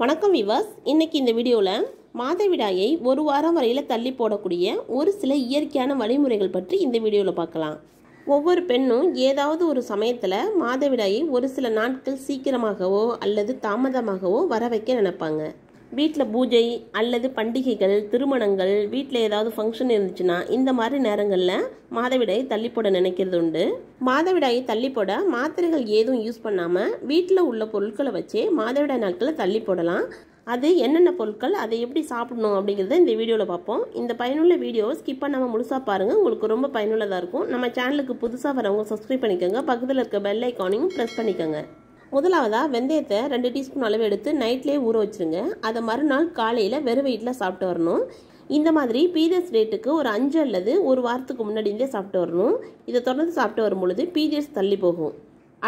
வணக்கம் விவாஸ் இன்றைக்கி இந்த வீடியோவில் மாதவிடாயை ஒரு வாரம் வரையில் தள்ளி போடக்கூடிய ஒரு சில இயற்கையான வழிமுறைகள் பற்றி இந்த வீடியோவில் பார்க்கலாம். ஒவ்வொரு பெண்ணும் ஏதாவது ஒரு சமயத்தில் மாதவிடாயை ஒரு சில நாட்கள் சீக்கிரமாகவோ அல்லது தாமதமாகவோ வர வைக்க நினைப்பாங்க. வீட்டில் பூஜை அல்லது பண்டிகைகள் திருமணங்கள் வீட்டில் ஏதாவது ஃபங்க்ஷன் இருந்துச்சுன்னா இந்த மாதிரி நேரங்களில் மாதவிடாயை தள்ளி போட நினைக்கிறது உண்டு. மாதவிடாயை தள்ளி போட மாத்திரைகள் ஏதும் யூஸ் பண்ணாமல் வீட்டில் உள்ள பொருட்களை வச்சே மாதவிடாய் நாட்களை தள்ளி போடலாம் அது என்னென்ன பொருட்கள் அதை எப்படி சாப்பிடணும் அப்படிங்கிறத இந்த வீடியோவில் பார்ப்போம். இந்த பயனுள்ள வீடியோ ஸ்கிப் பண்ணாமல் முழுசாக பாருங்கள் உங்களுக்கு ரொம்ப பயனுள்ளதாக இருக்கும். நம்ம சேனலுக்கு புதுசாக வரவங்க சப்ஸ்கிரைப் பண்ணிக்கோங்க. பக்கத்தில் இருக்க பெல் ஐக்கானையும் ப்ரெஸ் பண்ணிக்கோங்க. முதலாவதாக வெந்தயத்தை ரெண்டு டீஸ்பூன் அளவு எடுத்து நைட்லேயே ஊற வச்சுருங்க. அதை மறுநாள் காலையில் வெறும் வயிற்றில் சாப்பிட்டு வரணும். இந்த மாதிரி பீரியட்ஸ் டேட்டுக்கு ஒரு அஞ்சு அல்லது ஒரு வாரத்துக்கு முன்னாடியே சாப்பிட்டு வரணும். இதை தொடர்ந்து சாப்பிட்டு வரும் பொழுது பீரியட்ஸ் தள்ளி போகும்.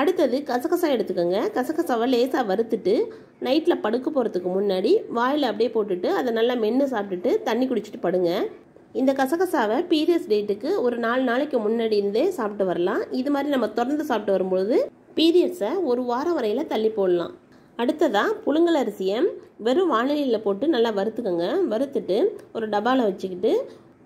அடுத்தது கசகசா எடுத்துக்கோங்க. கசகசாவை லேசாக வறுத்துட்டு நைட்டில் படுக்க போகிறதுக்கு முன்னாடி வாயில் அப்படியே போட்டுட்டு அதை நல்லா மென்று சாப்பிட்டுட்டு தண்ணி குடிச்சிட்டு படுங்க. இந்த கசகசாவை பீரியட்ஸ் டேட்டுக்கு ஒரு நாலு நாளைக்கு முன்னாடி இருந்தே சாப்பிட்டு வரலாம். இது மாதிரி நம்ம தொடர்ந்து சாப்பிட்டு வரும்பொழுது பீரியட்ஸை ஒரு வாரம் வரையில் தள்ளி போடலாம். அடுத்ததாக புழுங்கல் அரிசியை வெறும் வானிலையில் போட்டு நல்லா வறுத்துக்கோங்க. வறுத்துட்டு ஒரு டப்பாவில் வச்சுக்கிட்டு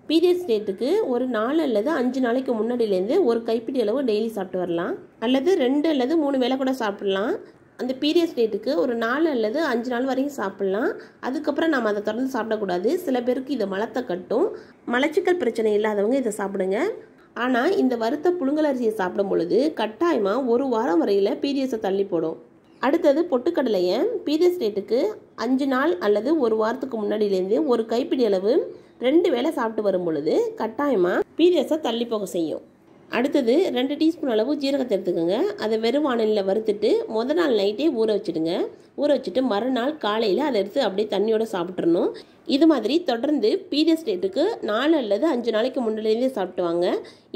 பீரியட்ஸ் டேட்டுக்கு ஒரு நாலு அல்லது அஞ்சு நாளைக்கு முன்னாடியிலேருந்து ஒரு கைப்பிடி அளவு டெய்லி சாப்பிட்டு வரலாம். அல்லது ரெண்டு அல்லது மூணு வேளை கூட சாப்பிடலாம். அந்த பீரியட்ஸ் டேட்டுக்கு ஒரு நாலு அல்லது அஞ்சு நாள் வரைக்கும் சாப்பிட்லாம். அதுக்கப்புறம் நம்ம அதை தொடர்ந்து சாப்பிடக்கூடாது. சில பேருக்கு இதை மலத்தை கட்டும். மலச்சிக்கல் பிரச்சனை இல்லாதவங்க இதை சாப்பிடுங்க. ஆனால் இந்த வறுத்த புழுங்கலரிசியை சாப்பிடும் பொழுது கட்டாயமாக ஒரு வாரம் வரையில் பீரியட்ஸை தள்ளி போடும். அடுத்தது பொட்டுக்கடலையை பீரியட்ஸ் டேட்டுக்கு அஞ்சு நாள் அல்லது ஒரு வாரத்துக்கு முன்னாடியிலேருந்து ஒரு கைப்பிடி அளவு ரெண்டு வேளை சாப்பிட்டு வரும் பொழுது கட்டாயமாக பீரியட்ஸை தள்ளி போக செய்யும். அடுத்தது ரெண்டு டீஸ்பூன் அளவு ஜீரகத்தை எடுத்துக்கோங்க அதை வெறும் வானலில் வறுத்துட்டு முத நாள் நைட்டே ஊற வச்சுடுங்க. ஊற வச்சுட்டு மறுநாள் காலையில் அதை எடுத்து அப்படியே தண்ணியோடு சாப்பிட்றணும் இது மாதிரி தொடர்ந்து பீரியட்ஸ் டேட்டுக்கு நாலு அல்லது அஞ்சு நாளைக்கு முன்னிலேருந்தே சாப்பிட்டுவாங்க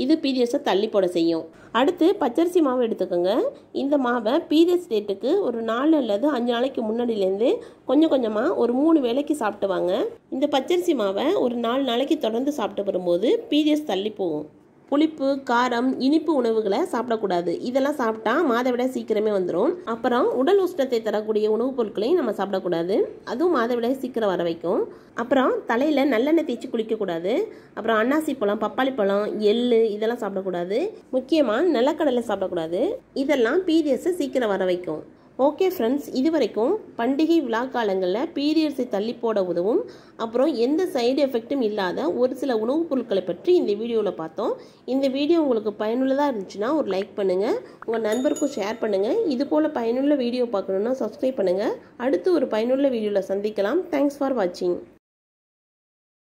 இது பீரியட்ஸை தள்ளி போட செய்யும். அடுத்து பச்சரிசி மாவு எடுத்துக்கோங்க. இந்த மாவை பீரியட்ஸ் டேட்டுக்கு ஒரு நாலு அல்லது அஞ்சு நாளைக்கு முன்னாடியிலேருந்து கொஞ்சம் கொஞ்சமாக ஒரு மூணு வேளைக்கு சாப்பிட்டு வாங்க. இந்த பச்சரிசி மாவை ஒரு நாலு நாளைக்கு தொடர்ந்து சாப்பிட்டு வரும்போது பீரியட்ஸ் தள்ளி போகும். புளிப்பு காரம் இனிப்பு உணவுகளை சாப்பிடக்கூடாது. இதெல்லாம் சாப்பிட்டா மாதவிடாய் சீக்கிரமே வந்துடும் அப்புறம் உடல் உஷ்ணத்தை தரக்கூடிய உணவுப் பொருட்களையும் நம்ம சாப்பிடக்கூடாது. அதுவும் மாதவிடாய் சீக்கிரம் வர வைக்கும். அப்புறம் தலையில் நல்லெண்ணெய் தேய்ச்சி குளிக்கக்கூடாது. அப்புறம் அன்னாசி பழம் பப்பாளி பழம் எள்ளு இதெல்லாம் சாப்பிடக்கூடாது. முக்கியமாக நிலக்கடலை சாப்பிடக்கூடாது. இதெல்லாம் பீரியட்ஸை சீக்கிரம் வர வைக்கும். ஓகே ஃப்ரெண்ட்ஸ் இது வரைக்கும் பண்டிகை விழா காலங்களில் பீரியட்ஸை தள்ளி போட உதவும். அப்புறம் எந்த சைடு எஃபெக்ட்டும் இல்லாத ஒரு சில உணவுப் பொருட்களை பற்றி இந்த வீடியோவில் பார்த்தோம். இந்த வீடியோ உங்களுக்கு பயனுள்ளதாக இருந்துச்சுன்னா ஒரு லைக் பண்ணுங்கள் உங்கள் நண்பருக்கும் ஷேர் பண்ணுங்கள் இது போல் பயனுள்ள வீடியோ பார்க்கணுன்னா சப்ஸ்கிரைப் பண்ணுங்கள் அடுத்து ஒரு பயனுள்ள வீடியோவில் சந்திக்கலாம். தேங்க்ஸ் ஃபார் வாட்சிங்